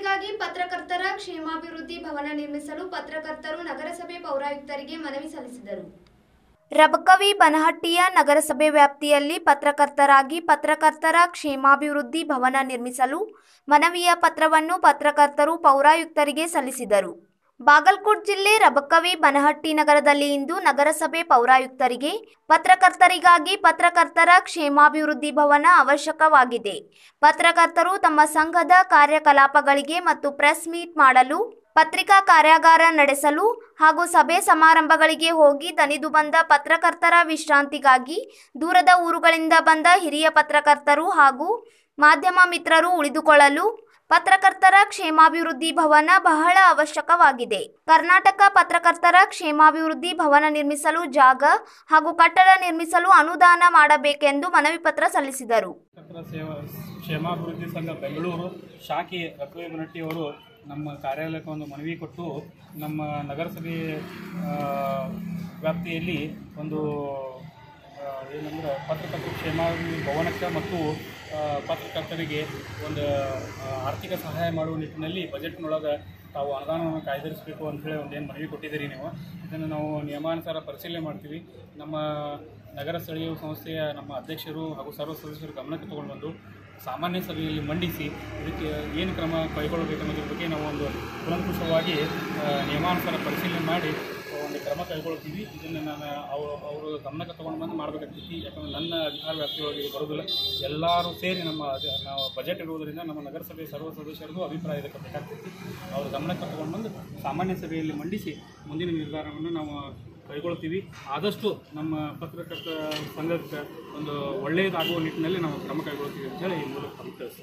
ಪತ್ರಕರ್ತರಿಗಾಗಿ ಪತ್ರಕರ್ತರ ಕ್ಷೇಮಾಭಿವೃದ್ಧಿ ಭವನ ನಿರ್ಮಿಸಲು ಪತ್ರಕರ್ತರು ನಗರಸಭೆ ಪೌರಾಯುಕ್ತರಿಗೆ ಮನವಿ ಸಲ್ಲಿಸಿದರು. ರಬಕವಿ ಬನಹಟ್ಟಿಯ ನಗರಸಭೆ ವ್ಯಾಪ್ತಿಯಲ್ಲಿ ಪತ್ರಕರ್ತರಾಗಿ ಪತ್ರಕರ್ತರ ಕ್ಷೇಮಾಭಿವೃದ್ಧಿ ಭವನ ನಿರ್ಮಿಸಲು ಮನವಿಯ ಪತ್ರವನ್ನು ಪತ್ರಕರ್ತರು ಪೌರಾಯುಕ್ತರಿಗೆ ಸಲ್ಲಿಸಿದರು. ಬಾಗಲಕೋಟ್ ಜಿಲ್ಲೆ ರಬಕವಿ ಬನಹಟ್ಟಿ ನಗರದಲ್ಲಿ ಇಂದು ನಗರಸಭೆ ಪೌರಾಯುಕ್ತರಿಗೆ ಪತ್ರಕರ್ತರಿಗಾಗಿ ಪತ್ರಕರ್ತರ ಕ್ಷೇಮಾಭಿವೃದ್ಧಿ ಭವನ ಅವಶ್ಯಕವಾಗಿದೆ. ಪತ್ರಕರ್ತರು ತಮ್ಮ ಸಂಘದ ಕಾರ್ಯಕಲಾಪಗಳಿಗೆ ಮತ್ತು ಪ್ರೆಸ್ ಮೀಟ್ ಮಾಡಲು, ಪತ್ರಿಕಾ ಕಾರ್ಯಾಗಾರ ನಡೆಸಲು ಹಾಗೂ ಸಭೆ ಸಮಾರಂಭಗಳಿಗೆ ಹೋಗಿ ದನಿದು ಬಂದ ಪತ್ರಕರ್ತರ ವಿಶ್ರಾಂತಿಗಾಗಿ ದೂರದ ಊರುಗಳಿಂದ ಬಂದ ಹಿರಿಯ ಪತ್ರಕರ್ತರು ಹಾಗೂ ಮಾಧ್ಯಮ ಮಿತ್ರರು ಉಳಿದುಕೊಳ್ಳಲು ಪತ್ರಕರ್ತರ ಕ್ಷೇಮಾಭಿವೃದ್ಧಿ ಭವನ ಬಹಳ ಅವಶ್ಯಕವಾಗಿದೆ. ಕರ್ನಾಟಕ ಪತ್ರಕರ್ತರ ಕ್ಷೇಮಾಭಿವೃದ್ಧಿ ಭವನ ನಿರ್ಮಿಸಲು ಜಾಗ ಹಾಗೂ ಕಟ್ಟಡ ನಿರ್ಮಿಸಲು ಅನುದಾನ ಮಾಡಬೇಕೆಂದು ಮನವಿ ಪತ್ರ ಸಲ್ಲಿಸಿದರು. ಕ್ಷೇಮಾಭಿವೃದ್ಧಿ ಸಂಘ ಬೆಂಗಳೂರು ಶಾಖೆ ಅವರು ನಮ್ಮ ಕಾರ್ಯಾಲಯಕ್ಕೆ ಒಂದು ಮನವಿ ಕೊಟ್ಟು ನಮ್ಮ ನಗರಸಭೆ ವ್ಯಾಪ್ತಿಯಲ್ಲಿ ಒಂದು ಏನಂದ್ರೆ ಪತ್ರಕರ್ತರ ಕ್ಷೇಮಾಭಿವೃದ್ಧಿ ಭವನಕ್ಕೆ ಮತ್ತು ಪತ್ರಕರ್ತರಿಗೆ ಒಂದು ಆರ್ಥಿಕ ಸಹಾಯ ಮಾಡುವ ನಿಟ್ಟಿನಲ್ಲಿ ಬಜೆಟ್ನೊಳಗೆ ತಾವು ಅನುದಾನವನ್ನು ಕಾಯ್ದಿರಿಸಬೇಕು ಅಂತೇಳಿ ಒಂದು ಏನು ಮನವಿ ಕೊಟ್ಟಿದ್ದೀರಿ ನೀವು. ಇದನ್ನು ನಾವು ನಿಯಮಾನುಸಾರ ಪರಿಶೀಲನೆ ಮಾಡ್ತೀವಿ. ನಮ್ಮ ನಗರ ಸ್ಥಳೀಯ ಸಂಸ್ಥೆಯ ನಮ್ಮ ಅಧ್ಯಕ್ಷರು ಹಾಗೂ ಸರ್ವ ಸದಸ್ಯರು ಗಮನಕ್ಕೆ ತಗೊಂಡು ಬಂದು ಸಾಮಾನ್ಯ ಸಭೆಯಲ್ಲಿ ಮಂಡಿಸಿ ಇದಕ್ಕೆ ಏನು ಕ್ರಮ ಕೈಗೊಳ್ಳಬೇಕು ಅನ್ನೋದ್ರ ಬಗ್ಗೆ ನಾವು ಒಂದು ಕುಲಂಕುಷವಾಗಿ ನಿಯಮಾನುಸಾರ ಪರಿಶೀಲನೆ ಮಾಡಿ ಒಂದು ಕ್ರಮ ಕೈಗೊಳ್ತೀವಿ ಇದನ್ನು ನಾನು ಅವರು ಅವರು ಗಮನಕ್ಕೆ ತೊಗೊಂಡು ಬಂದು ಮಾಡಬೇಕಾಗ್ತೈತಿ. ಯಾಕಂದ್ರೆ ನನ್ನ ಅಧಿಕಾರ ವ್ಯಾಪ್ತಿಯೊಳಗೆ ಬರೋದಿಲ್ಲ ಎಲ್ಲರೂ ಸೇರಿ ನಮ್ಮ ನಾವು ಬಜೆಟ್ ಇರುವುದರಿಂದ ನಮ್ಮ ನಗರಸಭೆ ಸರ್ವ ಸದಸ್ಯರದು ಅಭಿಪ್ರಾಯ ಇದಕ್ಕೆ ಬೇಕಾಗ್ತೈತಿ. ಅವ್ರ ಗಮನಕ್ಕೆ ತೊಗೊಂಡು ಬಂದು ಸಾಮಾನ್ಯ ಸಭೆಯಲ್ಲಿ ಮಂಡಿಸಿ ಮುಂದಿನ ನಿರ್ಧಾರವನ್ನು ನಾವು ಕೈಗೊಳ್ತೀವಿ. ಆದಷ್ಟು ನಮ್ಮ ಪತ್ರಕರ್ತ ಸಂಘಕ್ಕೆ ಒಂದು ಒಳ್ಳೆಯದಾಗುವ ನಿಟ್ಟಿನಲ್ಲಿ ನಾವು ಕ್ರಮ ಕೈಗೊಳ್ತೀವಿ ಅಂತ ಹೇಳಿ ಈ ಮೂಲಕ ತಮಗೆ ತಿಳಿಸ್ತೀನಿ.